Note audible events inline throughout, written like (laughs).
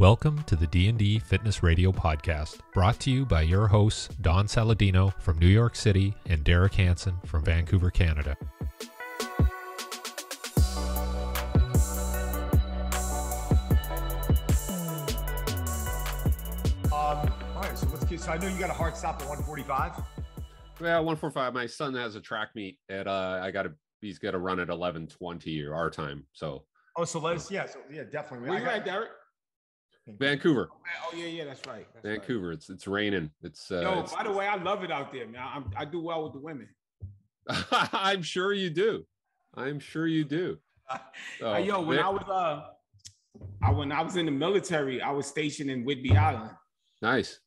Welcome to the D&D Fitness Radio podcast, brought to you by your hosts Don Saladino from New York City and Derek Hansen from Vancouver, Canada. Um, all right, so let's get. So I know you got a hard stop at 145. Yeah, 145. My son has a track meet at uh I gotta he's gotta run at 1120 or our time. So Oh, so let's yeah, so yeah, definitely. Where I you got- at, Derek? Vancouver, Oh yeah, yeah, that's right. that's right. Vancouver. It's it's raining. It's uh Yo, it's- by the way, I love it out there, man. I'm, I do well with the women. (laughs) I'm sure you do. I'm sure you do. (laughs) So, Uh, yo, when Vic- I was uh, I when I was in the military, I was stationed in Whidbey Island. nice.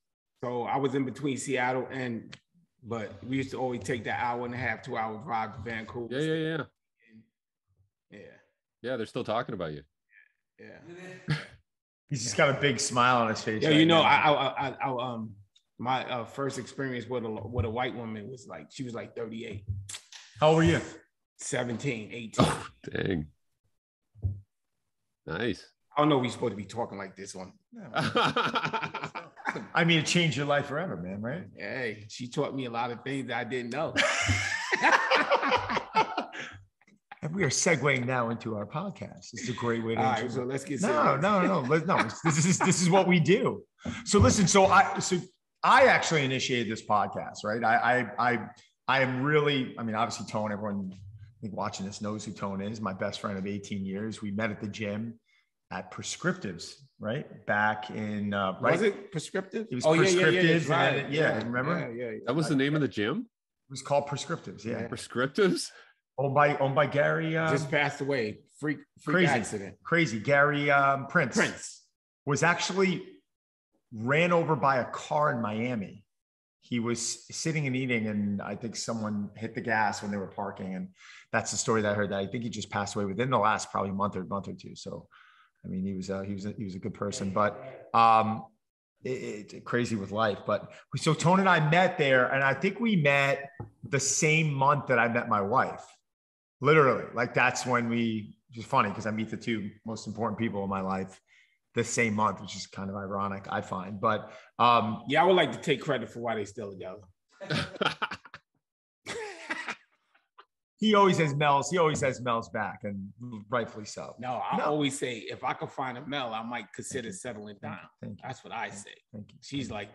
So I was in between Seattle and, but we used to always take that hour and a half, two hour drive to Vancouver. Yeah, yeah, yeah. yeah, Yeah, they're still talking about you. yeah. (laughs) He's just got a big smile on his face. Yeah, right you know, now. I, I, I, I um, my uh, first experience with a with a white woman was like she was like 38, How old were you? 17, 18. Oh, dang. Nice. I don't know. if We supposed to be talking like this on. (laughs) I mean, it changed your life forever, man. Right? Hey, she taught me a lot of things that I didn't know. (laughs) and we are segueing now into our podcast. It's a great way to. All right, so let's get no, serious. no, no, let- no. This is this is what we do. So listen. So I so I actually initiated this podcast, right? I I I I am really. I mean, obviously, Tone. Everyone I think watching this knows who Tone is. My best friend of 18 years. We met at the gym at Prescriptives, right? Back in uh, right. Was it prescriptive? It was oh, yeah, yeah, yeah, prescriptive, and then right. it- yeah, remember? Yeah, yeah, yeah. That was the name of the gym? It was called Prescriptives. Yeah. Yeah. Prescriptives? Owned by owned by Gary. Um, Just passed away. Freak, freak crazy. accident. crazy. Gary um, Prince. Prince. was actually ran over by a car in Miami. He was sitting and eating, and I think someone hit the gas when they were parking. And that's the story that I heard. That I think he just passed away within the last probably month or month or two. So, I mean, he was a, he was a, he was a good person, but um, it, it, crazy with life. But so Tony and I met there, and I think we met the same month that I met my wife. Literally, like that's when we. Which is funny because I meet the two most important people in my life the same month, which is kind of ironic, I find. But um, Yeah, I would like to take credit for why they still together. (laughs) he always has Mel's. He always has Mel's back, and rightfully so. No, I No. always say if I could find a Mel, I might consider settling down. Thank you. That's what I say. Thank you. She's like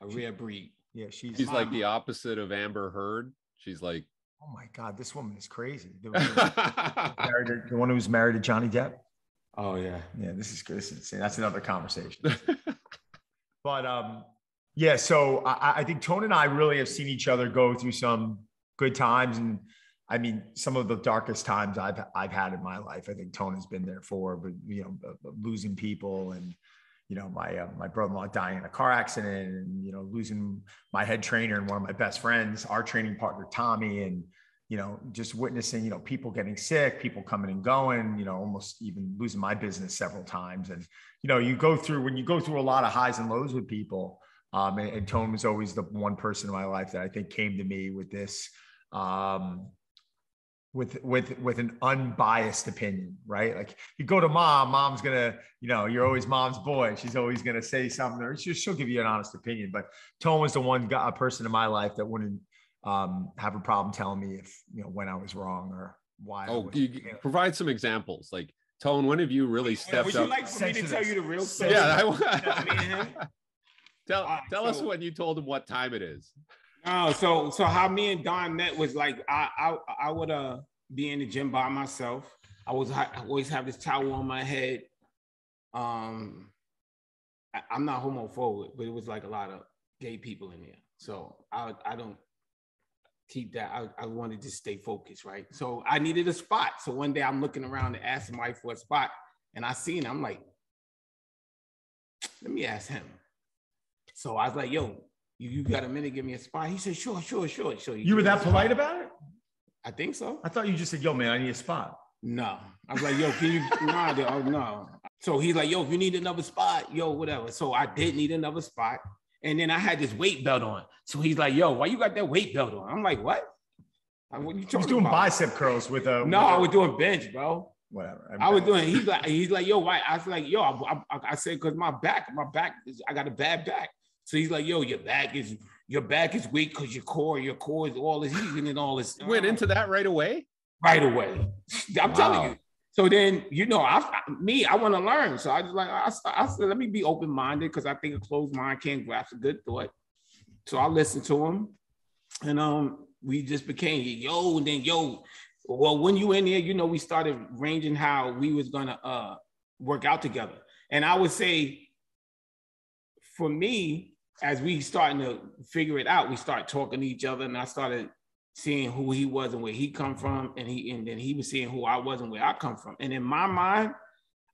a rare breed. yeah, she's. She's like the opposite of Amber Heard. She's like oh my god, this woman is crazy. The, one- (laughs) married the one who's married to Johnny Depp. Oh yeah. Yeah, this is this is insane. That's another conversation. (laughs) but um, yeah. So I, I think Tone and I really have seen each other go through some good times, and I mean some of the darkest times I've I've had in my life. I think Tone has been there for, but you know, uh, losing people and you know my uh, my brother-in-law dying in a car accident, and you know losing my head trainer and one of my best friends, our training partner Tommy, and you know, just witnessing, you know, people getting sick, people coming and going, you know, almost even losing my business several times. And, you know, you go through, when you go through a lot of highs and lows with people, um, and, and Tone was always the one person in my life that I think came to me with this, um, with, with, with an unbiased opinion, right? Like you go to mom, mom's gonna, you know, you're always mom's boy. She's always gonna say something, or she'll, she'll give you an honest opinion. But Tone was the one guy, a person in my life that wouldn't, um, have a problem telling me if you know when I was wrong or why. Oh, was- you, you- provide some examples. Like Tone, when have you really stepped Would you up? like for me to tell you the real story? yeah, I, Me and him? (laughs) tell All right, tell us when you told him what time it is. No, so so how me and Don met was like I I I would uh be in the gym by myself. I was I always have this towel on my head. Um, I, I'm not homophobic, but it was like a lot of gay people in there, so I I don't keep that. I, I wanted to stay focused, right? So I needed a spot. So one day I'm looking around to ask somebody for a spot, and I seen. I'm like, let me ask him. So I was like, yo, you, you got a minute, give me a spot. He said, sure, sure, sure. sure. he You were that polite about it? I think so. I thought you just said, "Yo, man, I need a spot." No. I was like, yo, can you (laughs) nah, dude, oh, no. So he's like, yo, if you need another spot, yo, whatever. So I did need another spot. And then I had this weight belt on. So he's like, yo, why you got that weight belt on? I'm like, what? You He was doing about? bicep curls with uh, a. No, with I a- was doing bench, bro. whatever. I was doing. He's like, he's like, yo, why? I was like, yo, I, I, I said, cause my back, my back, is, I got a bad back. So he's like, yo, your back is your back is weak because your core, your core is all this healing and all this. Went into that right away. Right away. I'm wow. telling you. So then, you know, I, me, I want to learn. So I just like, I, I said, let me be open minded because I think a closed mind can't grasp a good thought. So I listened to him, and um, we just became yo, and then yo. Well, when you in there, you know, we started ranging how we was gonna uh work out together. And I would say, for me, as we starting to figure it out, we start talking to each other, and I started seeing who he was and where he come from, and he and then he was seeing who I was and where I come from. And in my mind,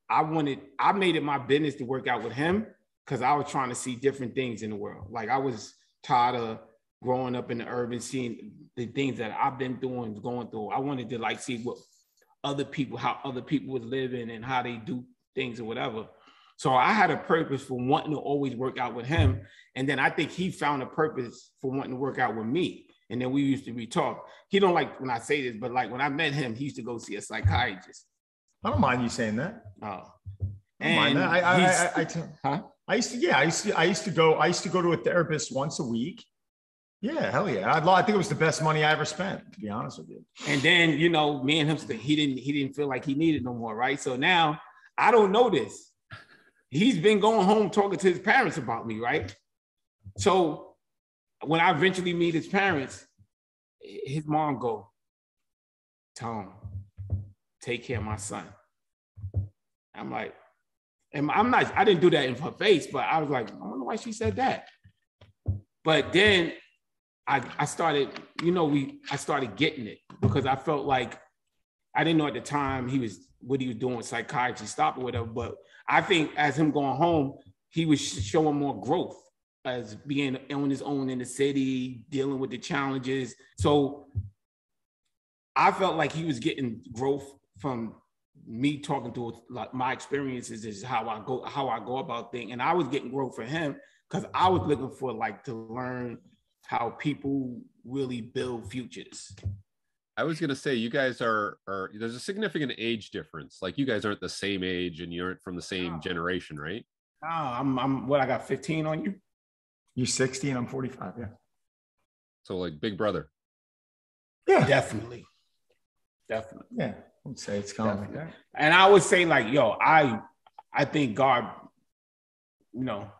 I wanted, I made it my business to work out with him because I was trying to see different things in the world. Like I was tired of growing up in the urban, seeing the things that I've been doing, going through. I wanted to like see what other people, how other people was living and how they do things or whatever. So I had a purpose for wanting to always work out with him. And then I think he found a purpose for wanting to work out with me. And then we used to be talk. He don't like when I say this, but like when I met him, he used to go see a psychiatrist. I don't mind you saying that. Oh, I don't mind that. I, I, I, I, I, huh? I used to, yeah, I used to, I used to go, I used to go to a therapist once a week. Yeah, hell yeah. I, I think it was the best money I ever spent, to be honest with you. And then, you know, me and him, he didn't, he didn't feel like he needed no more, right? So now I don't know this. He's been going home talking to his parents about me, right? So when I eventually meet his parents, his mom go, Tone, take care of my son. I'm like, and I'm not, I didn't do that in her face, but I was like, I wonder why she said that. But then I, I started, you know, we I started getting it because I felt like I didn't know at the time he was what he was doing, psychiatry stop or whatever. But I think as him going home, he was showing more growth as being on his own in the city, dealing with the challenges. So I felt like he was getting growth from me talking to like my experiences is how I go how I go about things, and I was getting growth for him because I was looking for like to learn how people really build futures. I was gonna say you guys are are there's a significant age difference. Like you guys aren't the same age and you aren't from the same generation, right? No, I'm I'm what I got 15 on you. You're 60 and I'm 45, yeah. So like big brother. Yeah, definitely. Definitely. Yeah. I would say it's kind of like that. And I would say, like, yo, I I think God, you know,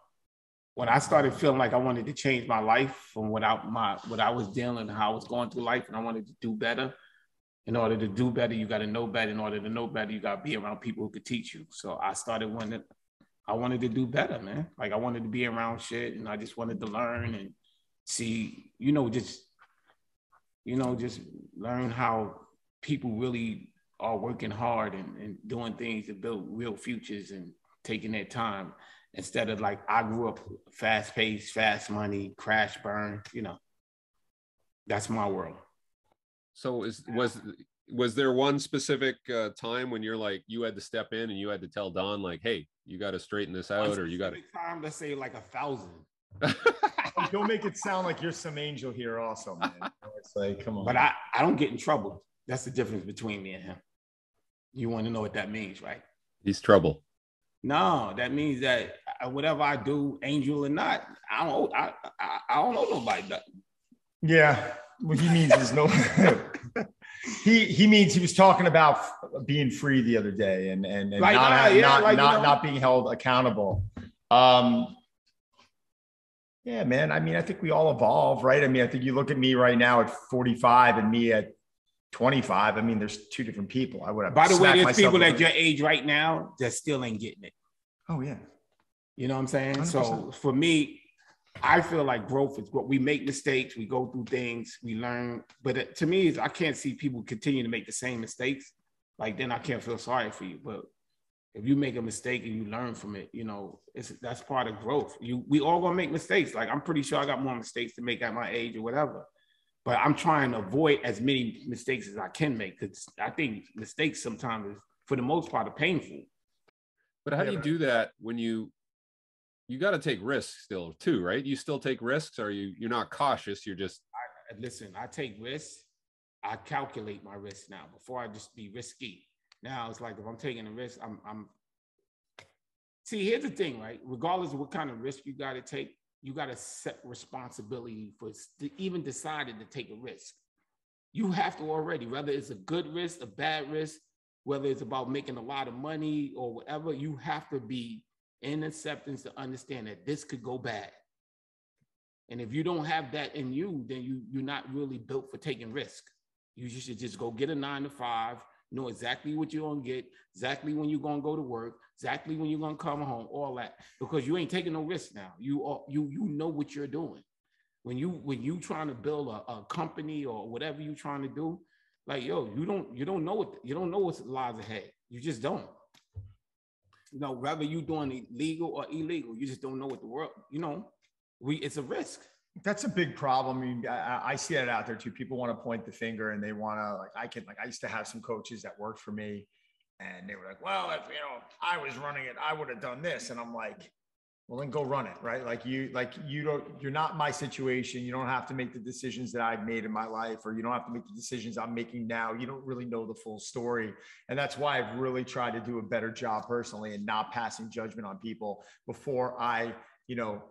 when I started feeling like I wanted to change my life from what I my what I was dealing how I was going through life, and I wanted to do better. In order to do better, you got to know better. In order to know better, you got to be around people who could teach you. So I started wanting, I wanted to do better, man. Like I wanted to be around shit, and I just wanted to learn and see, you know, just, you know, just learn how people really are working hard and, and doing things to build real futures and taking their time instead of like I grew up fast paced, fast money, crash burn, you know. That's my world. So is was was there one specific uh, time when you're like you had to step in and you had to tell Don like, hey, you got to straighten this out, or you got to time? Let's say like a thousand. Don't make it sound like you're some angel here, also, man. It's like, come on. But I I don't get in trouble. That's the difference between me and him. You want to know what that means, right? He's trouble. No, that means that whatever I do, angel or not, I don't. I I, I don't know nobody. Yeah, what he means is no. (laughs) he he means he was talking about being free the other day and and, and like, not uh, yeah, not like, not, you know, not being held accountable. Um, yeah, man. I mean, I think we all evolve, right? I mean, I think you look at me right now at 45 and me at 25. I mean, there's two different people. I would have. By the way, there's people at your age right now that still ain't getting it. Oh yeah. You know what I'm saying? 100%. So for me, I feel like growth is what we make mistakes, we go through things, we learn. But to me, I can't see people continue to make the same mistakes. Like then I can't feel sorry for you. But if you make a mistake and you learn from it, you know, it's that's part of growth. You we all gonna make mistakes. Like I'm pretty sure I got more mistakes to make at my age or whatever but I'm trying to avoid as many mistakes as I can make because I think mistakes sometimes, for the most part, are painful. But how yeah, do you do that when you you got to take risks still too, right? You still take risks, or you you're not cautious. You're just I, listen. I take risks. I calculate my risks now before I just be risky. Now it's like if I'm taking a risk, I'm I'm see here's the thing, right? Regardless of what kind of risk you got to take, you got to set responsibility for even deciding to take a risk. You have to already, whether it's a good risk, a bad risk, whether it's about making a lot of money or whatever, you have to be in acceptance to understand that this could go bad. And if you don't have that in you, then you you're not really built for taking risk. You should just go get a nine to five, know exactly what you're gonna get, exactly when you're gonna go to work, exactly when you're gonna come home, all that, because you ain't taking no risk now. You are you you know what you're doing. When you when you trying to build a, a company or whatever you're trying to do, like yo, you don't you don't know what you don't know what lies ahead. You just don't. You know, whether you're doing legal or illegal, you just don't know what the world. You know, we it's a risk. That's a big problem. I mean, I, I see that out there too. People want to point the finger and they want to like I can like I used to have some coaches that worked for me, and they were like, "Well, if you know I was running it, I would have done this," and I'm like, well then go run it right? Like you like you don't you're not my situation. You don't have to make the decisions that i've made in my life or you don't have to make the decisions i'm making now. You don't really know the full story. And that's why i've really tried to do a better job personally and not passing judgment on people before i you know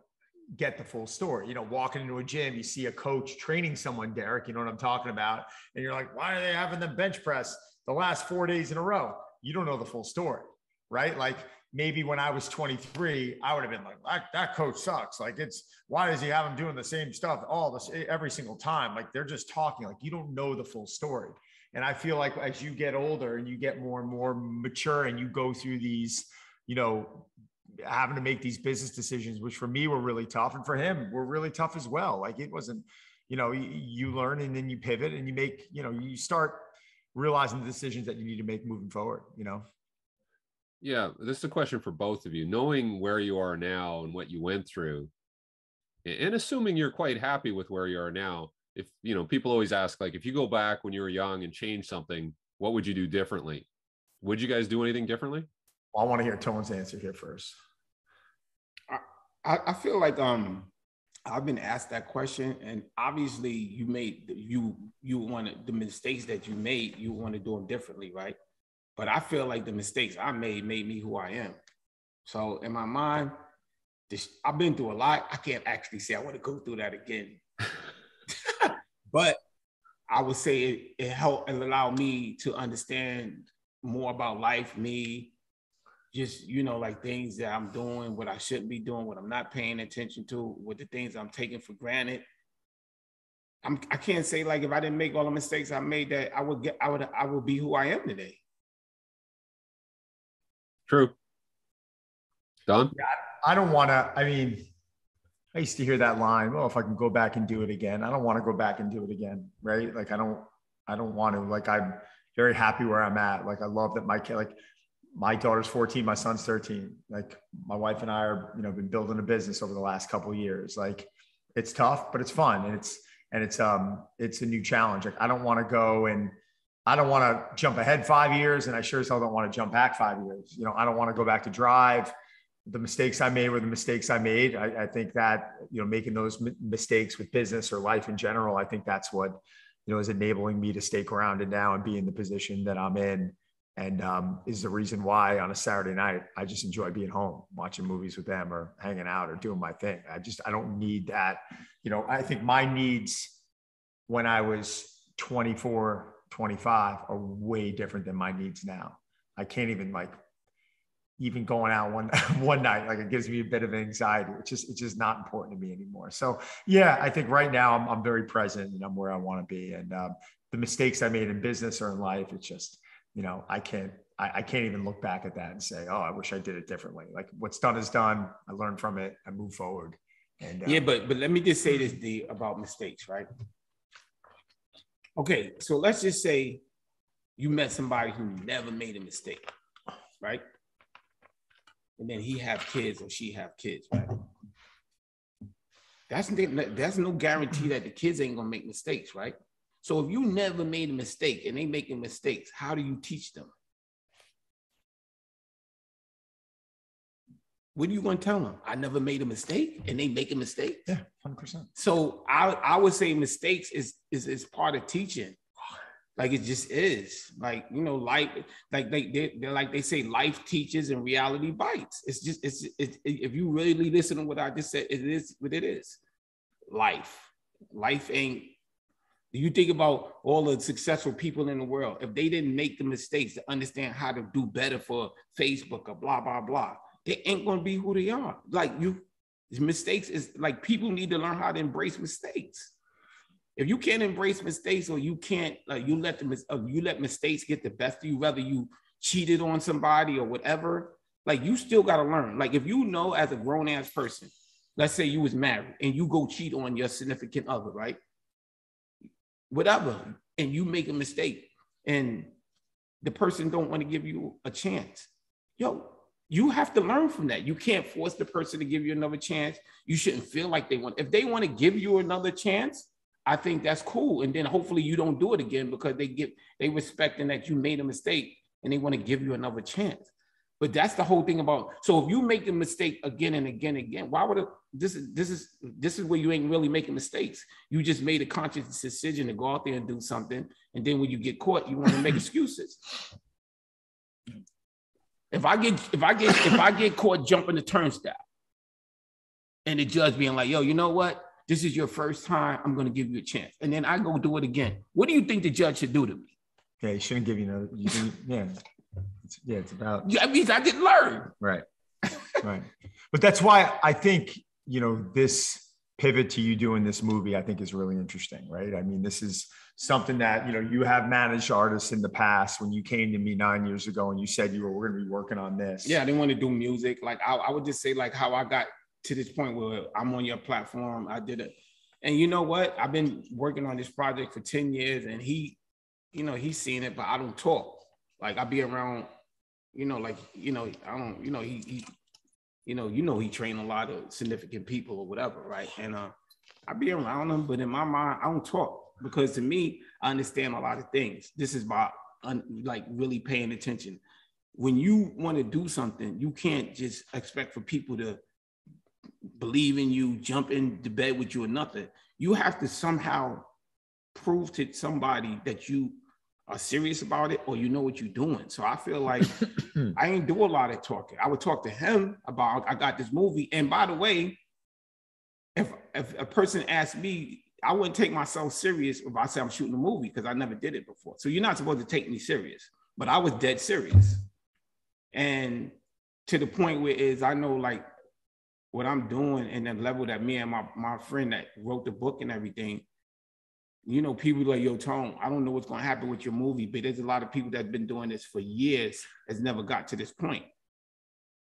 get the full story you know walking into a gym you see a coach training someone derek you know what i'm talking about and you're like why are they having them bench press the last four days in a row you don't know the full story right like maybe when I was 23, I would have been like, that, that coach sucks. Like, it's why does he have him doing the same stuff all this every single time? Like, they're just talking, like, you don't know the full story. And I feel like as you get older and you get more and more mature and you go through these, you know, having to make these business decisions, which for me were really tough. And for him were really tough as well. Like, it wasn't, you know, you, you learn and then you pivot and you make, you know, you start realizing the decisions that you need to make moving forward, you know? Yeah, this is a question for both of you. Knowing where you are now and what you went through, and assuming you're quite happy with where you are now, if you know, people always ask, like, if you go back when you were young and change something, what would you do differently? Would you guys do anything differently? I want to hear Tone's answer here first. I, I feel like um I've been asked that question, and obviously you made you you wanted the mistakes that you made, you want to do them differently, right? But I feel like the mistakes I made made me who I am. So in my mind, this, I've been through a lot. I can't actually say I want to go through that again. (laughs) but I would say it, it helped and allowed me to understand more about life, me, just you know, like things that I'm doing, what I shouldn't be doing, what I'm not paying attention to, what the things I'm taking for granted. I'm, I can't say like if I didn't make all the mistakes I made that I would get I would I would be who I am today. True. Don? Yeah, I don't want to. I mean, I used to hear that line. Well, if I can go back and do it again, I don't want to go back and do it again. Right? Like I don't. I don't want to. Like I'm very happy where I'm at. Like I love that my kid. Like my daughter's 14, my son's 13. Like my wife and I are, you know, been building a business over the last couple years. Like it's tough, but it's fun and it's and it's um it's a new challenge. Like I don't want to go and I don't want to jump ahead five years, and I sure as hell don't want to jump back five years. You know, I don't want to go back to drive. The mistakes I made were the mistakes I made. I, I think that you know, making those m- mistakes with business or life in general, I think that's what you know is enabling me to stay grounded now and be in the position that I'm in, and um, is the reason why on a Saturday night I just enjoy being home, watching movies with them, or hanging out, or doing my thing. I just I don't need that. You know, I think my needs when I was 24 25 are way different than my needs now. I can't even like even going out one (laughs) one night like it gives me a bit of anxiety it's just it's just not important to me anymore so yeah i think right now i'm, I'm very present and i'm where i want to be and um, the mistakes i made in business or in life it's just you know i can't I, I, can't even look back at that and say oh i wish i did it differently like what's done is done i learned from it i move forward and yeah um, but but let me just say this d about mistakes right Okay, so let's just say you met somebody who never made a mistake, right? And then he have kids or she have kids, right? That's that's no guarantee that the kids ain't gonna make mistakes, right? So if you never made a mistake and they making mistakes, how do you teach them? What are you going to tell them? I never made a mistake, and they make a mistake. Yeah, hundred percent. So I, I would say mistakes is is is part of teaching. Like it just is. Like you know, life. Like they they they're like they say, life teaches and reality bites. It's just it's, it's if you really listen to what I just said, it is what it is. Life. Life ain't. You think about all the successful people in the world. If they didn't make the mistakes to understand how to do better for Facebook or blah blah blah, they ain't gonna be who they are. Like you, mistakes is like people need to learn how to embrace mistakes if you can't embrace mistakes or you can't like you let the uh, you let mistakes get the best of you whether you cheated on somebody or whatever like you still got to learn like if you know as a grown ass person let's say you was married and you go cheat on your significant other right whatever and you make a mistake and the person don't want to give you a chance yo you have to learn from that you can't force the person to give you another chance you shouldn't feel like they want if they want to give you another chance I think that's cool. And then hopefully you don't do it again because they get they respecting that you made a mistake and they want to give you another chance. But that's the whole thing about. So if you make a mistake again and again and again, why would it, this is this is this is where you ain't really making mistakes. You just made a conscious decision to go out there and do something, and then when you get caught, you want to make excuses. If I get if I get if I get caught jumping the turnstile, and the judge being like, "Yo, you know what? This is your first time. I'm going to give you a chance. And then I go do it again. What do you think the judge should do to me? Yeah, he shouldn't give you another. You yeah. It's, yeah, it's about. Yeah, means I didn't learn. Right. (laughs) right. But that's why I think, you know, this pivot to you doing this movie, I think is really interesting, right? I mean, this is something that, you know, you have managed artists in the past when you came to me nine years ago and you said you were, we're going to be working on this. Yeah, I didn't want to do music. Like, I, I would just say, like, how I got to this point where I'm on your platform. I did it. And you know what? I've been working on this project for 10 years and he, you know, he's seen it, but I don't talk. Like I be around, you know, like, you know, I don't, you know, he, he you know, you know, he trained a lot of significant people or whatever, right? And uh, I be around him, but in my mind, I don't talk because to me, I understand a lot of things. This is about un- like really paying attention. When you want to do something, you can't just expect for people to believe in you, jump in the bed with you or nothing. You have to somehow prove to somebody that you are serious about it or you know what you're doing. So I feel like (laughs) I ain't do a lot of talking. I would talk to him about I got this movie. And by the way, if if a person asked me, I wouldn't take myself serious if I say I'm shooting a movie because I never did it before. So you're not supposed to take me serious, but I was dead serious. And to the point where is I know like what I'm doing and the level that me and my, my friend that wrote the book and everything, you know, people like, yo, Tone, I don't know what's going to happen with your movie, but there's a lot of people that have been doing this for years has never got to this point.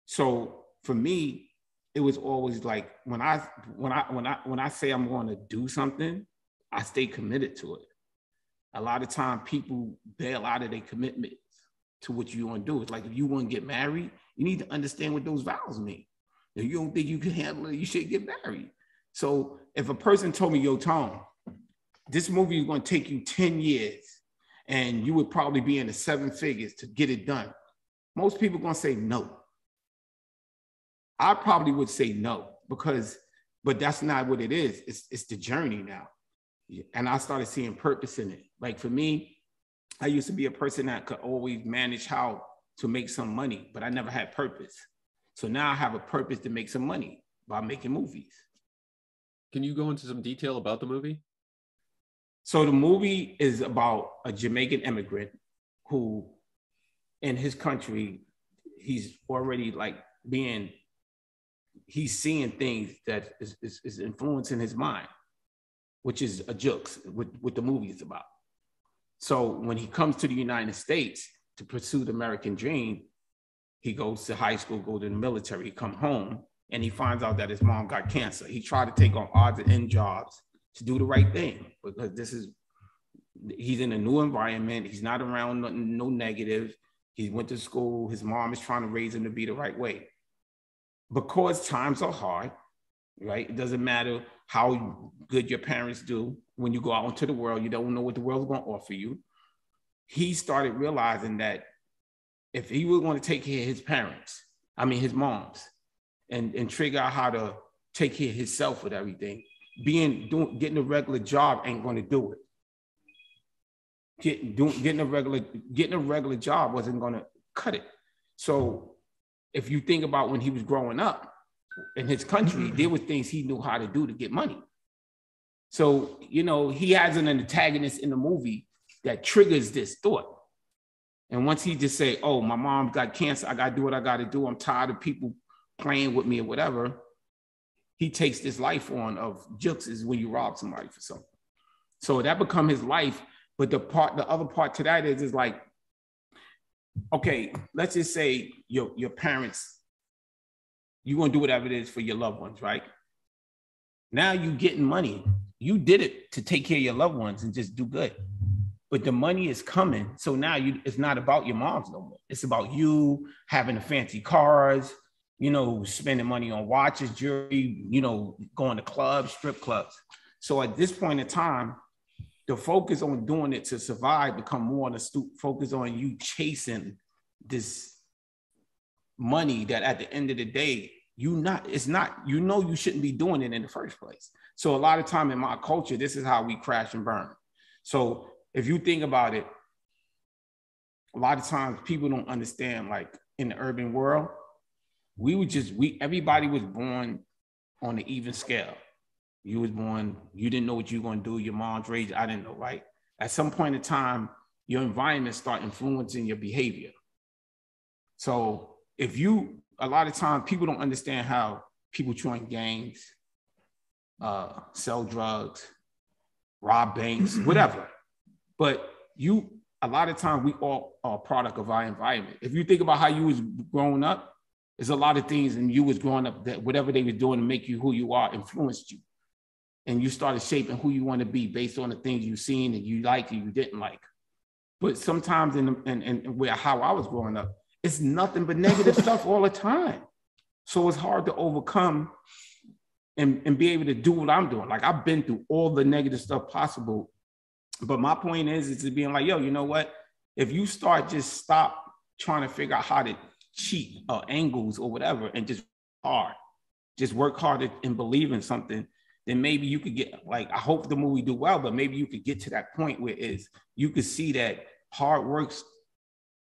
So for me, it was always like when I when I when I when I say I'm going to do something, I stay committed to it. A lot of time people bail out of their commitments to what you want to do. It's like if you want to get married, you need to understand what those vows mean. If you don't think you can handle it, you should get married. So if a person told me, yo, Tone, this movie is going to take you 10 years and you would probably be in the seven figures to get it done. Most people are going to say no. I probably would say no because, but that's not what it is. It's, it's the journey now. And I started seeing purpose in it. Like for me, I used to be a person that could always manage how to make some money, but I never had purpose. So now I have a purpose to make some money by making movies. Can you go into some detail about the movie? So the movie is about a Jamaican immigrant who in his country he's already like being he's seeing things that is, is, is influencing his mind, which is a jux what, what the movie is about. So when he comes to the United States to pursue the American dream, he goes to high school, go to the military, come home, and he finds out that his mom got cancer. He tried to take on odds and end jobs to do the right thing because this is he's in a new environment. He's not around no, no negative. He went to school. His mom is trying to raise him to be the right way. Because times are hard, right? It doesn't matter how good your parents do. When you go out into the world, you don't know what the world's going to offer you. He started realizing that if he was going to take care of his parents, I mean his moms, and and figure out how to take care of himself with everything, being doing getting a regular job ain't going to do it. getting doing getting a regular getting a regular job wasn't going to cut it. So if you think about when he was growing up in his country, mm-hmm. there were things he knew how to do to get money. So, you know, he has an antagonist in the movie that triggers this thought. And once he just say, "Oh, my mom got cancer. I got to do what I got to do. I'm tired of people playing with me or whatever," he takes this life on of jux is when you rob somebody for something. So that become his life. But the part, the other part to that is, is like, okay, let's just say your your parents, you're gonna do whatever it is for your loved ones, right? Now you getting money. You did it to take care of your loved ones and just do good but the money is coming. So now you it's not about your moms no more. It's about you having the fancy cars, you know, spending money on watches, jewelry, you know, going to clubs, strip clubs. So at this point in time, the focus on doing it to survive become more on the stu- focus on you chasing this money that at the end of the day you not it's not you know you shouldn't be doing it in the first place so a lot of time in my culture this is how we crash and burn so if you think about it, a lot of times people don't understand, like in the urban world, we were just we everybody was born on an even scale. You was born, you didn't know what you were gonna do, your mom's raised, I didn't know, right? At some point in time, your environment start influencing your behavior. So if you a lot of times people don't understand how people join gangs, uh, sell drugs, rob banks, (clears throat) whatever. But you, a lot of times, we all are a product of our environment. If you think about how you was growing up, there's a lot of things and you was growing up that whatever they were doing to make you who you are influenced you. And you started shaping who you want to be based on the things you've seen and you liked and you didn't like. But sometimes in, in, in where how I was growing up, it's nothing but negative (laughs) stuff all the time. So it's hard to overcome and, and be able to do what I'm doing. Like I've been through all the negative stuff possible but my point is, is to being like, yo, you know what? If you start just stop trying to figure out how to cheat or angles or whatever, and just hard, just work hard and believe in something, then maybe you could get like I hope the movie do well, but maybe you could get to that point where is you could see that hard work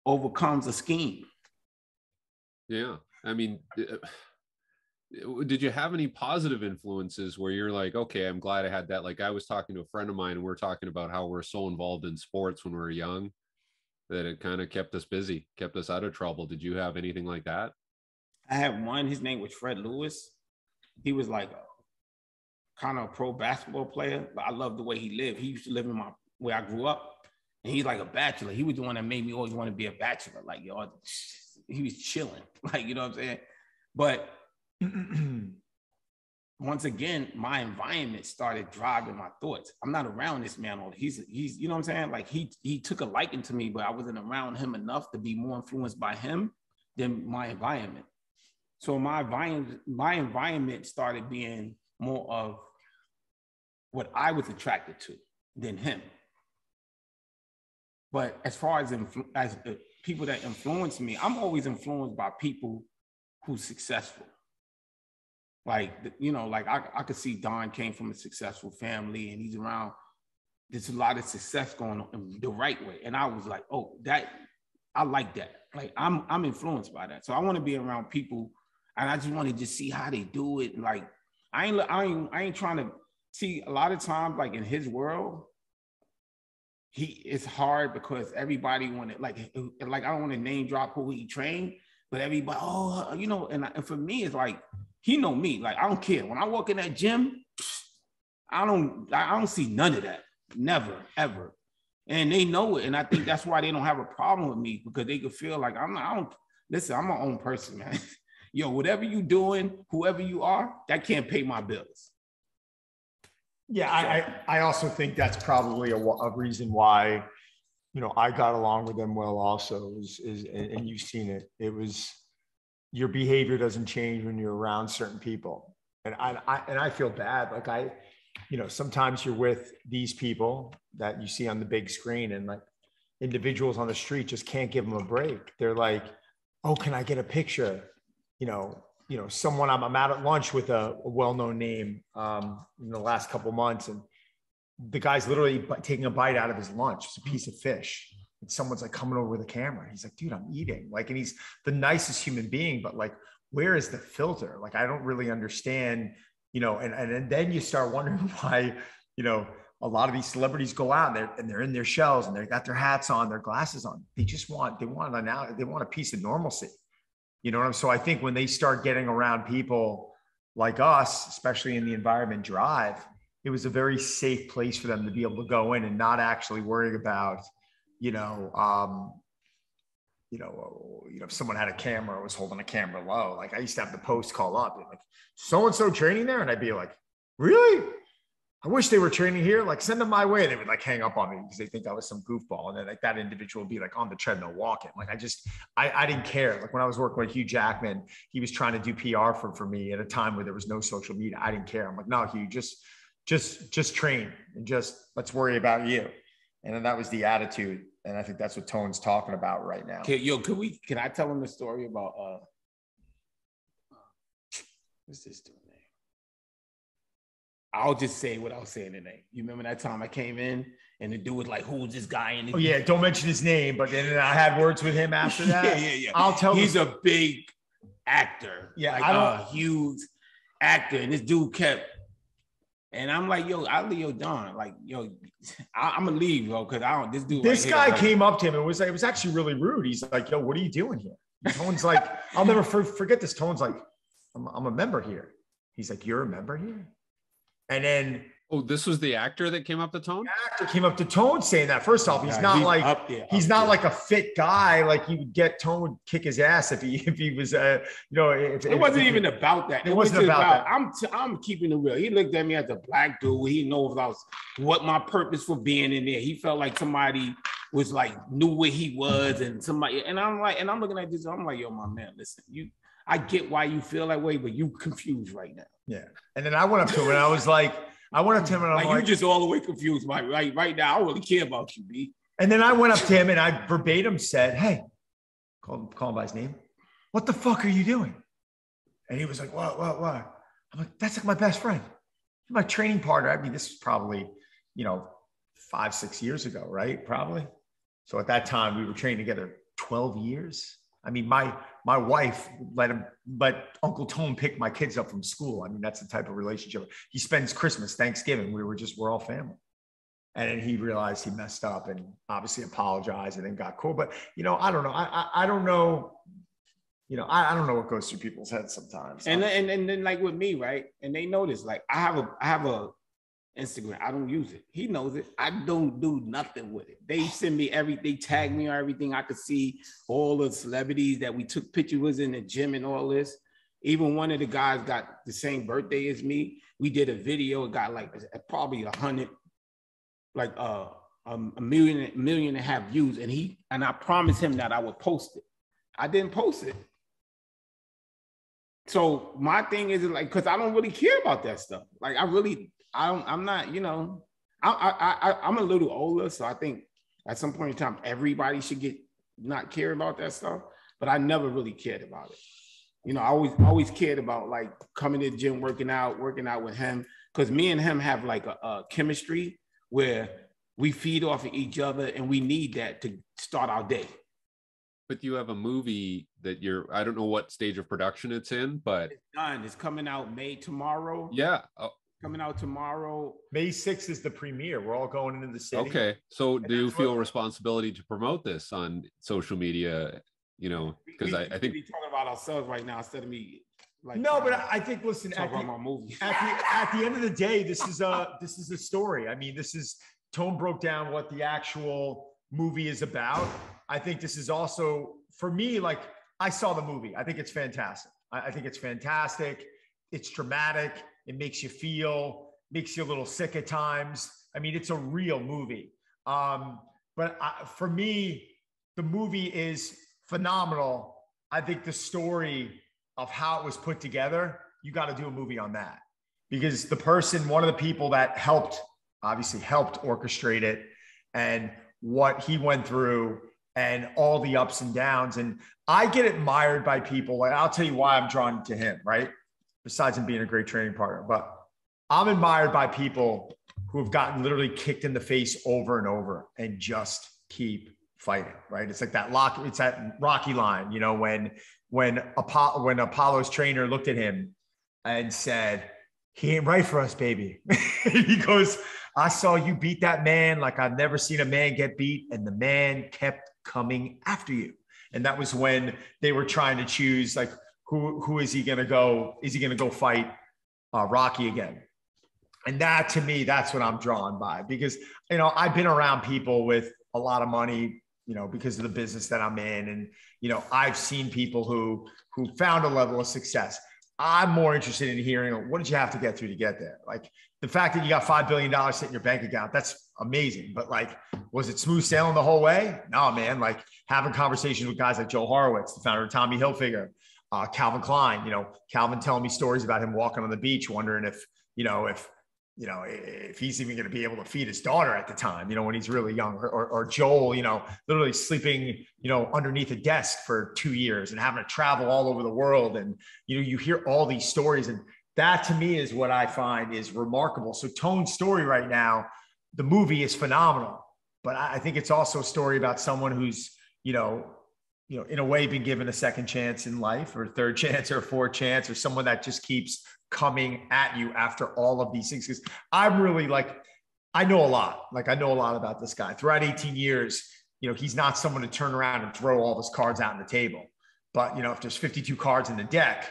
overcomes a scheme. Yeah, I mean, uh, did you have any positive influences where you're like okay i'm glad i had that like i was talking to a friend of mine and we are talking about how we're so involved in sports when we are young that it kind of kept us busy kept us out of trouble. Did you have anything like that? I had one his name was fred lewis. He was like a kind of a pro basketball player but i love the way he lived. He used to live in my where i grew up and he's like a bachelor. He was the one that made me always want to be a bachelor. Like y'all, he was chilling. (laughs) Like you know what i'm saying? But (clears throat) (clears throat) once again, my environment started driving my thoughts. I'm not around this man all he's he's you know what I'm saying? Like he he took a liking to me, but I wasn't around him enough to be more influenced by him than my environment. So my environment my environment started being more of what I was attracted to than him. But as far as influ- as uh, people that influence me, I'm always influenced by people who's successful like you know like I, I could see don came from a successful family and he's around. There's a lot of success going on the right way. And i was like oh that i like that. Like i'm i'm influenced by that. So i want to be around people and i just want to just see how they do it. Like i ain't i ain't i ain't trying to see a lot of times like in his world he it's hard because everybody wanted like like i don't want to name drop who he trained but everybody oh you know and, and for me it's like he know me. Like I don't care. When I walk in that gym, I don't I don't see none of that. Never, ever. And they know it. And I think that's why they don't have a problem with me because they could feel like I'm I don't listen, I'm my own person, man. (laughs) Yo, whatever you doing, whoever you are, that can't pay my bills. Yeah, I, I also think that's probably a, a reason why, you know, I got along with them well. Also, is is and you've seen it. It was your behavior doesn't change when you're around certain people. And I, I and I feel bad. Like I, you know, sometimes you're with these people that you see on the big screen, and like individuals on the street just can't give them a break. They're like, "Oh, can I get a picture?" You know, you know, someone I'm, I'm out at lunch with a, a well-known name um, in the last couple months, and the guy's literally taking a bite out of his lunch. It's a piece of fish. Someone's like coming over with a camera. He's like, dude, I'm eating. Like, and he's the nicest human being, but like, where is the filter? Like, I don't really understand, you know, and, and, and then you start wondering (laughs) why, you know, a lot of these celebrities go out and they're, and they're in their shells and they got their hats on, their glasses on. They just want, they want an out, they want a piece of normalcy. You know what I'm so I think when they start getting around people like us, especially in the environment drive, it was a very safe place for them to be able to go in and not actually worry about, you know, um, you know, you know, if someone had a camera was holding a camera low, like I used to have the post call up, like so and so training there, and I'd be like, really? I wish they were training here. Like, send them my way. They would like hang up on me because they think I was some goofball. And then like that individual would be like on the treadmill walking. Like, I just, I, I didn't care. Like when I was working with Hugh Jackman, he was trying to do PR for, for me at a time where there was no social media. I didn't care. I'm like, no, Hugh, just, just, just train and just let's worry about you. And then that was the attitude. And I think that's what Tone's talking about right now. Okay, yo, can we, can I tell him the story about, uh, what's this doing? I'll just say what I was saying today. You remember that time I came in and the dude was like, "Who's this guy?" And oh yeah, don't mention his name. But then I had words with him after (laughs) that. yeah, yeah, yeah. I'll tell. He's a big actor. Yeah, like a huge actor, and this dude kept. And I'm like, yo, I leave yo Don. Like, yo, I, am gonna leave, yo, because I don't. This dude. This right guy here, came up to him and was like, it was actually really rude. He's like, yo, what are you doing here? Tone's like, (laughs) I'll never forget this. Tone's like, I'm, I'm a member here. He's like, you're a member here. And then Oh, this was the actor that came up to Tone. The actor came up to Tone saying that. First off, he's yeah, not he's like there, he's not there. like a fit guy. Like he would get Tone would kick his ass if he if he was uh you know if, it wasn't even about that. It, it wasn't about, about, that. I'm t- I'm keeping it real. He looked at me as a black dude. He knows I was what my purpose for being in there. He felt like somebody was like knew where he was and somebody and I'm like and I'm looking at this. I'm like, yo, my man, listen, you. I get why you feel that way, but you confused right now. Yeah. And then I went up to him and I was like. I went up to him and I'm like, like, you just all the way confused, Mike. Right, right now, I don't really care about you, B. And then I went up to him and I verbatim said, Hey, call him, call him by his name. What the fuck are you doing? And he was like, What, what, what? I'm like, That's like my best friend, my training partner. I mean, this was probably, you know, five, six years ago, right? Probably. So at that time, we were training together 12 years. I mean, my my wife let him let Uncle Tone pick my kids up from school. I mean, that's the type of relationship. He spends Christmas, Thanksgiving. We were just we're all family. And then he realized he messed up and obviously apologized and then got cool. But you know, I don't know. I I, I don't know. You know, I, I don't know what goes through people's heads sometimes. And and and then like with me, right? And they notice like I have a I have a Instagram. I don't use it. He knows it. I don't do nothing with it. They send me everything, tag me on everything. I could see all the celebrities that we took pictures with in the gym and all this. Even one of the guys got the same birthday as me. We did a video. It got like probably a hundred, like uh, a million, million and a half views. And he and I promised him that I would post it. I didn't post it. So my thing is like, because I don't really care about that stuff. Like I really I don't, I'm not, you know, I, I, I, I'm a little older, so I think at some point in time, everybody should get not care about that stuff. But I never really cared about it. You know, I always, always cared about like coming to the gym, working out, working out with him, because me and him have like a, a chemistry where we feed off of each other, and we need that to start our day but you have a movie that you're i don't know what stage of production it's in but it's done it's coming out may tomorrow yeah oh, coming out tomorrow. May 6th is the premiere. We're all going into the city. Okay. So do you feel what... responsibility to promote this on social media? You know, because I, I think we're talking about ourselves right now instead of me. Like, no, but I think listen at the, at the, at the end of the day, this is a (laughs) this is a story. I mean, this is Tone broke down what the actual movie is about. I think this is also for me, like I saw the movie. I think it's fantastic. I, I think it's fantastic. It's dramatic it makes you feel, makes you a little sick at times. I mean, it's a real movie. Um, but I, for me, the movie is phenomenal. I think the story of how it was put together, you got to do a movie on that because the person, one of the people that helped, obviously helped orchestrate it and what he went through and all the ups and downs. And I get admired by people. And I'll tell you why I'm drawn to him, right? Besides him being a great training partner. But I'm admired by people who have gotten literally kicked in the face over and over and just keep fighting, right? It's like that lock, it's that Rocky line, you know, when when Apollo when Apollo's trainer looked at him and said, He ain't right for us, baby. (laughs) he goes, I saw you beat that man like I've never seen a man get beat, and the man kept coming after you. And that was when they were trying to choose like who who is he gonna go? Is he gonna go fight uh, Rocky again? And that to me, that's what I'm drawn by because you know I've been around people with a lot of money, you know, because of the business that I'm in. And, you know, I've seen people who who found a level of success. I'm more interested in hearing what did you have to get through to get there? Like the fact that you got $5 billion sitting in your bank account, that's amazing. But like, was it smooth sailing the whole way? No, man. Like having conversations with guys like Joel Horowitz, the founder of Tommy Hilfiger, uh, Calvin Klein, you know, Calvin telling me stories about him walking on the beach, wondering if, you know, if you know, if he's even going to be able to feed his daughter at the time, you know, when he's really young, or, or, or, Joel, you know, literally sleeping, you know, underneath a desk for two years and having to travel all over the world. And, you know, you hear all these stories. And that to me is what I find is remarkable. So Tone's story right now, the movie is phenomenal, but I think it's also a story about someone who's, you know, you know, in a way been given a second chance in life or third (laughs) chance or fourth chance or someone that just keeps coming at you after all of these things. Because I'm really like, I know a lot. Like I know a lot about this guy. Throughout 18 years, you know, he's not someone to turn around and throw all his cards out on the table. But you know, if there's 52 cards in the deck,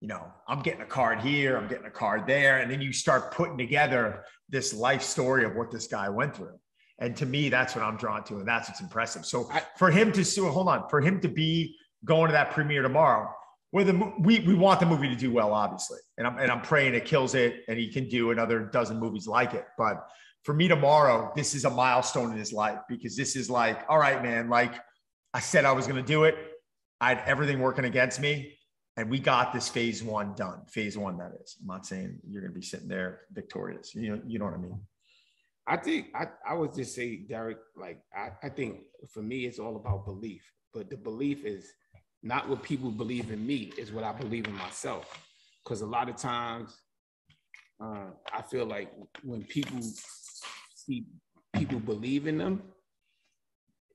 you know, I'm getting a card here, I'm getting a card there, and then you start putting together this life story of what this guy went through. And to me, that's what I'm drawn to, and that's what's impressive. So for him to sue, hold on, for him to be going to that premiere tomorrow, where the we we want the movie to do well, obviously, and I'm and I'm praying it kills it and he can do another dozen movies like it. But for me tomorrow, this is a milestone in his life because this is like, all right, man, like I said I was going to do it. I had everything working against me, and we got this phase one done. Phase one, that is. I'm not saying you're going to be sitting there victorious. You know, you know what I mean. I think I, I would just say, Derek, like I, I think for me, it's all about belief. But the belief is not what people believe in me is what I believe in myself. Because a lot of times, uh, I feel like when people see people believe in them,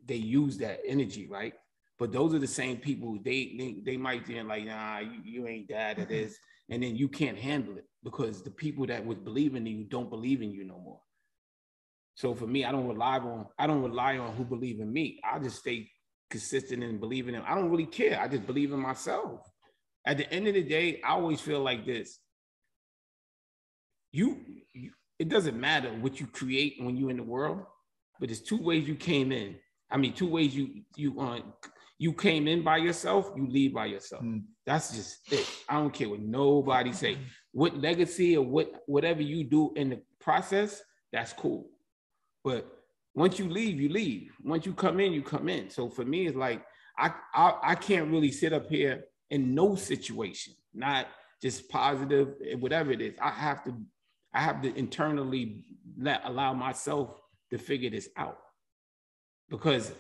they use that energy, right? But those are the same people they they, they might think like, nah, you, you ain't that it is, and then you can't handle it because the people that would believe in you don't believe in you no more. So for me, I don't rely on I don't rely on who believe in me. I just stay consistent in believing in. I don't really care. I just believe in myself. At the end of the day, I always feel like this. You, you it doesn't matter what you create when you're in the world, but there's two ways you came in. I mean, two ways you you uh, you came in by yourself, you leave by yourself. Mm. That's just it. I don't care what nobody say. (laughs) What legacy or what whatever you do in the process, that's cool. But once you leave, you leave. Once you come in, you come in. So for me, it's like I I, I can't really sit up here in no situation, not just positive, eh, whatever it is. I have to I have to internally let allow myself to figure this out because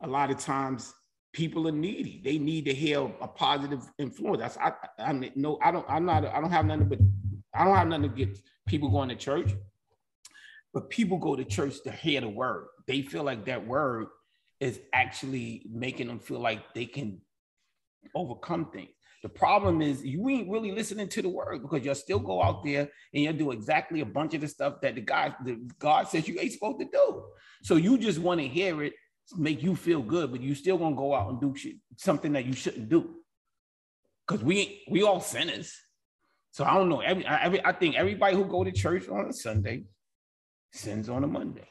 a lot of times people are needy. They need to hear a positive influence. I I mean, no, I don't I'm not I don't have nothing but I don't have nothing to get people going to church. But people go to church to hear the word. They feel like that word is actually making them feel like they can overcome things. The problem is you ain't really listening to the word because you'll still go out there and you'll do exactly a bunch of the stuff that the God, the God says you ain't supposed to do. So you just want to hear it, make you feel good, but you still gonna go out and do shit, something that you shouldn't do. Because we we all sinners. So I don't know. Every, every I think everybody who go to church on a Sunday sins on a Monday.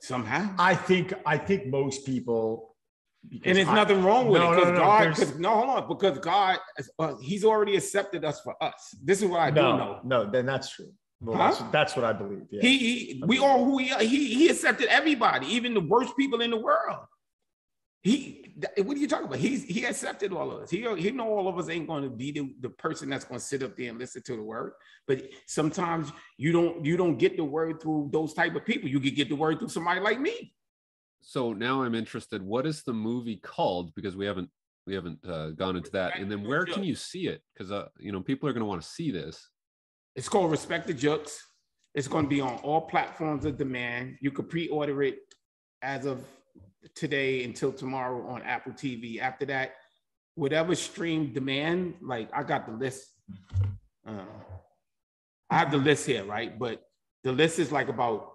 Somehow. I think I think most people and there's I, nothing wrong with no, it because no, no, God, because no, hold on, because God, uh, He's already accepted us for us. This is what I do know. No, then that's true. Well, huh? that's, that's, what I believe. Yeah. He, he we all who he, he he accepted everybody, even the worst people in the world. He what are you talking about? He's he accepted all of us. He he know all of us ain't going to be the, the person that's going to sit up there and listen to the word. But sometimes you don't you don't get the word through those type of people. You can get the word through somebody like me. So now I'm interested. What is the movie called? Because we haven't we haven't uh, gone into that. And then where can you see it? Because uh, you know people are going to want to see this. It's called Respect the Jux. It's going to be on all platforms of demand. You could pre-order it as of today until tomorrow on Apple TV. After that, whatever stream demand, like I got the list. Uh, I have the list here, right? But the list is like about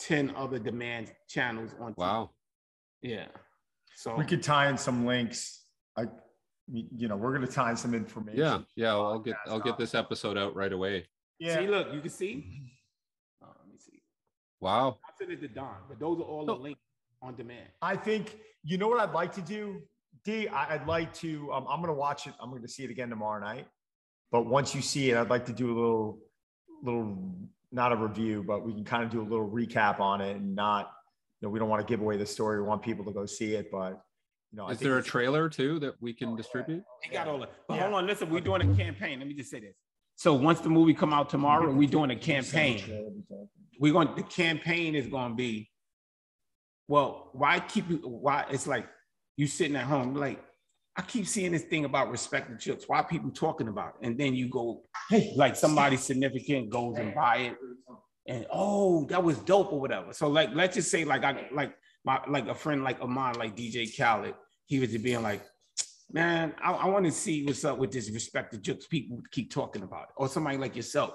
10 other demand channels on TV. Wow. Yeah. So We could tie in some links. I, you know, we're gonna tie in some information. Yeah, yeah. well, I'll get I'll get this episode out right away. Yeah. see, look, you can see. Uh, let me see. Wow. I said it to Don, but those are all the links on demand. I think you know what I'd like to do, D. I- I'd like to. Um, I'm gonna watch it. I'm gonna see it again tomorrow night. But once you see it, I'd like to do a little, little not a review, but we can kind of do a little recap on it and not. You know, we don't want to give away the story. We want people to go see it, but you know, I Is think there a trailer too that we Oh, can distribute? He got all that. But Yeah. hold on, listen, we're doing a campaign. Let me just say this. So once the movie come out tomorrow, we're doing a campaign. We're going. The campaign is going to be. Well, why keep you? Why it's like you sitting at home, like I keep seeing this thing about respect the jux. Why people talking about it? And then you go, hey, like somebody (laughs) significant goes and buy it, and oh, that was dope or whatever. So like, let's just say like I like my like a friend like Amon, like DJ Khaled, he was being like, man, I, I want to see what's up with this respect the jux people keep talking about it. Or somebody like yourself.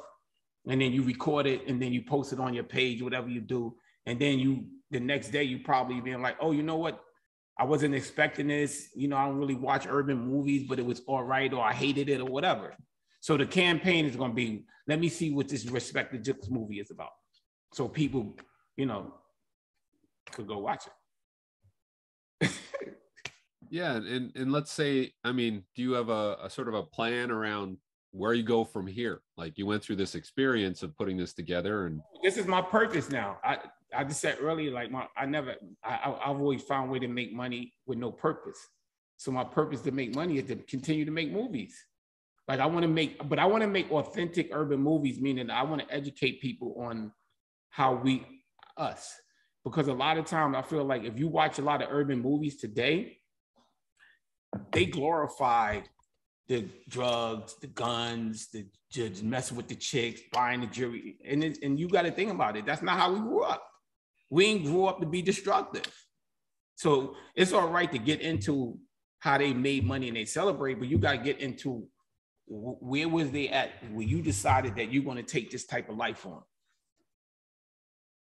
And then you record it and then you post it on your page, whatever you do. And then you the next day you probably being like, oh, you know what? I wasn't expecting this. You know, I don't really watch urban movies, but it was all right, or I hated it, or whatever. So the campaign is gonna be, let me see what this respect the jux movie is about. So people, you know, could go watch it. (laughs) Yeah, and and let's say, I mean, do you have a, a sort of a plan around where you go from here? Like you went through this experience of putting this together, and this is my purpose now. I I just said earlier, like my I never I I've always found way to make money with no purpose. So my purpose to make money is to continue to make movies. Like I want to make, but I want to make authentic urban movies, meaning I want to educate people on how we us. Because a lot of times I feel like if you watch a lot of urban movies today, they glorify the drugs, the guns, the just messing with the chicks, buying the jewelry. And, it, and you got to think about it. That's not how we grew up. We ain't grew up to be destructive. So it's all right to get into how they made money and they celebrate, but you got to get into where was they at when you decided that you're going to take this type of life on,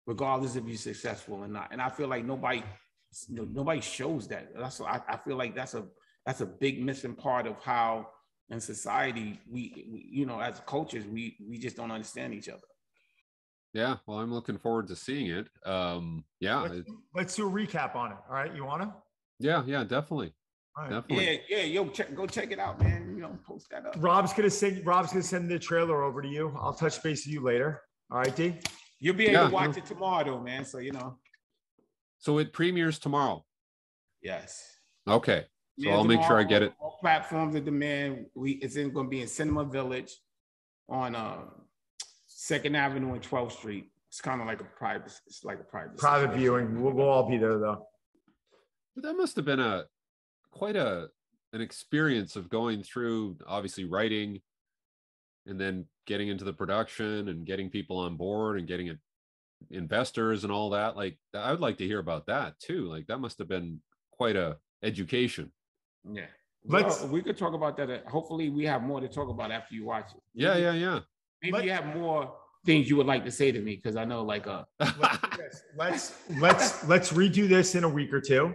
regardless if you're successful or not. And I feel like nobody, nobody shows that. That's I, I feel like that's a that's a big missing part of how in society we, we you know as cultures we we just don't understand each other yeah, well, I'm looking forward to seeing it. Um, yeah, Let's, let's do a recap on it. All right, you wanna? yeah, yeah, definitely, All right. definitely. yeah yeah yo check go check it out man you know post that up Rob's gonna send. Rob's gonna send the trailer over to you. I'll touch base with you later. All right, D. you'll be able Yeah, to watch no- it tomorrow though man so you know So it premieres tomorrow. yes Okay, so Yeah, I'll make sure I get it. all platforms of demand we it's in going to be in cinema village on uh second avenue and 12th street. It's kind of like a private it's like a private Private situation. viewing. We'll, we'll all be there though. But that must have been a quite a an experience of going through obviously writing and then getting into the production and getting people on board and getting it investors and all that. Like i would like to hear about that too. Like that must have been quite a education. Yeah. Let's- well, we could talk about that uh, hopefully we have more to talk about after you watch it. Yeah yeah yeah maybe Let- you have more things you would like to say to me because i know like uh Let's (laughs) let's let's let's redo this in a week or two.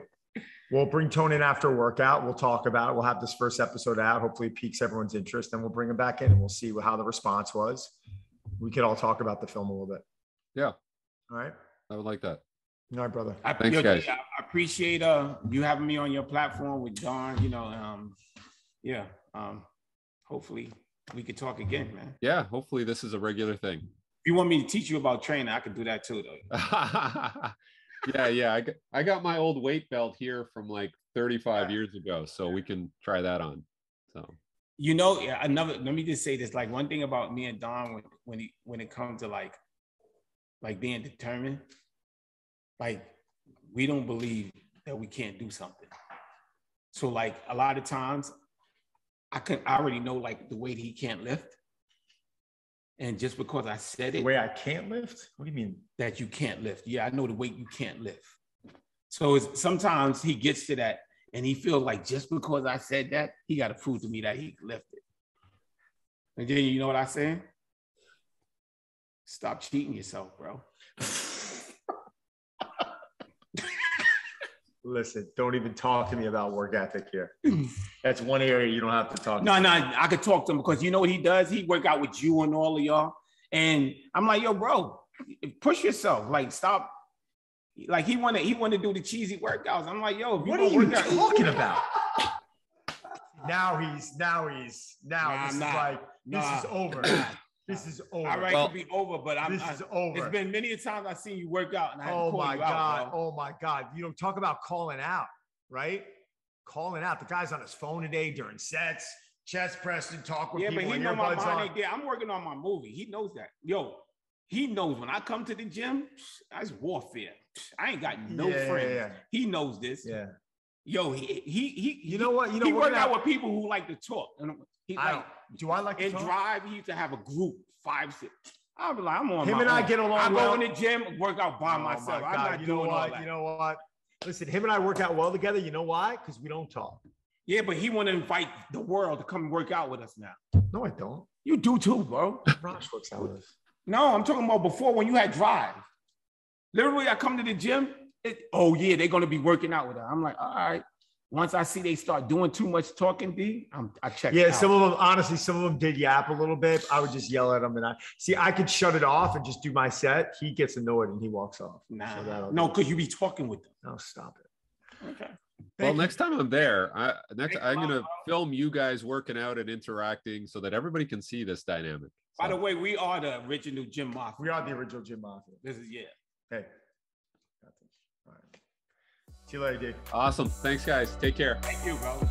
We'll bring Tony in after workout. We'll talk about it. We'll have this first episode out. Hopefully, it piques everyone's interest. Then we'll bring him back in and we'll see how the response was. We could all talk about the film a little bit. Yeah. All right. i would like that All right, brother. I, Thanks, yo, guys. I I appreciate uh you having me on your platform with Don. You know, um, yeah. Um, hopefully we could talk again, man. yeah hopefully this is a regular thing If you want me to teach you about training, I could do that too, though. (laughs) yeah yeah I got, I got my old weight belt here from like 35 Yeah. years ago so we can try that on so You know, yeah, another. Let me just say this: like one thing about me and Don when when he when it comes to like like being determined, like we don't believe that we can't do something. So like a lot of times, I can I already know like the weight he can't lift, And just because I said The it, way I can't lift? What do you mean? that you can't lift. Yeah, I know the weight you can't lift. So it's, sometimes he gets to that and he feels like just because I said that, he got to prove to me that he can lift it. And then you know what I'm saying? Stop cheating yourself, bro. Listen, don't even talk to me about work ethic here. Hmm. That's one area you don't have to talk. No, no, I could talk to him because you know what he does? He work out with you and all of y'all. And I'm like, yo, bro, push yourself. Like, stop. Like he wanted to he wanna do the cheesy workouts. I'm like, yo, if you What are you work out- talking about? (laughs) Now he's now he's now Nah, this I'm is like this Nah. is over. (clears throat) This is over. All right, Well, could be over, but I'm. this I- is over. It's been many a times I've seen you work out, and I oh my you god! out, oh my god! You know, talk about calling out, right? Calling out. The guy's on his phone today during sets, chest pressing, talk with people. yeah, but he know my mind ain't there. I'm working on my movie. He knows that. Yo, he knows when I come to the gym, that's warfare. I ain't got no Yeah, yeah, friends. yeah. He knows this. Yeah. Yo, he he he. You know what? You know he work out with people who like to talk. And he I like. Do I like to in drive. He used to have a group five six. I'll be like, I'm on Him my and I get along I go well. in the gym, work out by Oh my myself. I'm not you doing know all what? that. You know what? Listen, him and I work out well together. You know why? Because we don't talk. yeah, but he want to invite the world to come work out with us now. No, I don't. You do too, bro. Rosh works out with us. No, I'm talking about before when you had drive. Literally, I come to the gym. It, oh yeah, they're gonna be working out with us. I'm like, all right. Once I see they start doing too much talking, D, I'm I check. Yeah, out. some of them, honestly, some of them did yap a little bit. I would just yell at them, and I see I could shut it off and just do my set. He gets annoyed and he walks off. Nah, So no, because you be talking with them. no, stop it. Okay. Well, you. next time I'm there, I next Thanks a I'm lot, gonna film you guys working out and interacting so that everybody can see this dynamic. By So- the way, we are the original gym mafia. we are the original gym Mafia. This is yeah. Hey, got this. All right. See you later, dude. awesome. Thanks, guys. Take care. Thank you, bro.